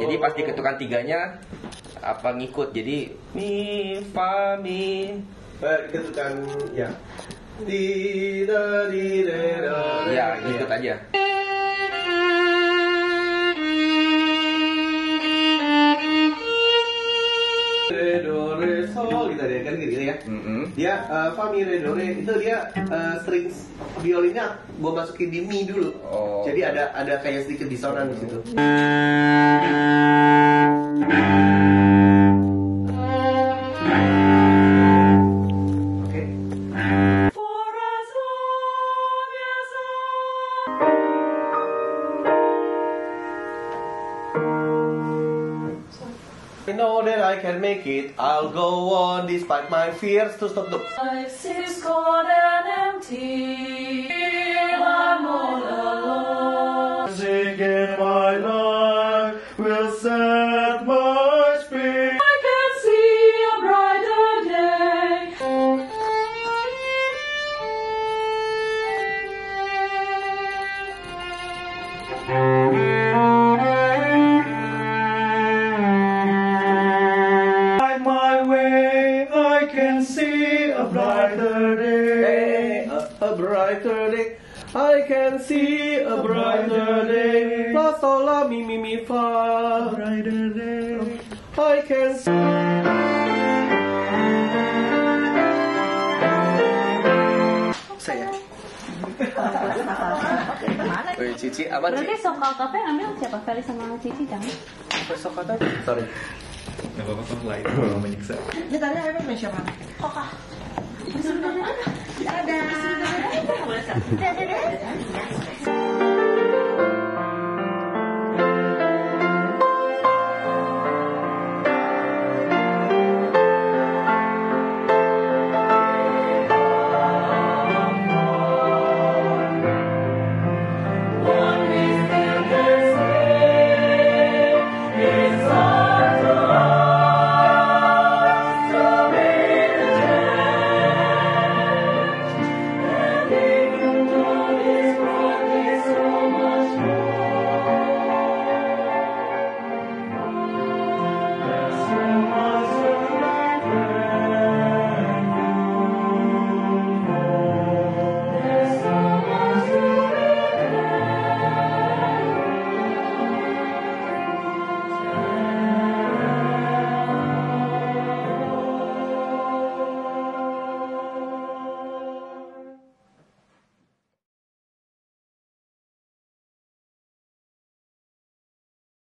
Jadi pas diketukan tiganya apa ngikut. Jadi mi fa mi. Eh, Ketukan ya. Di da di re. Ya, ngikut aja. Do re sol gitu ya kan gitu ya. Mm-mm. Dia eh, fa mi re do re itu dia eh, strings violinnya gue masukin di mi dulu. Oh. Jadi ada ada kayak sedikit disonan di situ. I know that I can make it. I'll go on despite my fears. to stop stop. Life is cold and empty. I'm all alone. Music in my life will set my spirit. I can see a brighter day. A, brighter day. I can see a brighter day. La sol la mi mi mi fa. Brighter day. I can see. Saya. Cici aman Berarti sokal kafe yang ambil siapa? Feli sama Cici jangan. Besok kata. Sorry. Gak apa-apa kok lain menyiksa. Ini tadi main siapa? Dadah. Dadah. Da-da-da!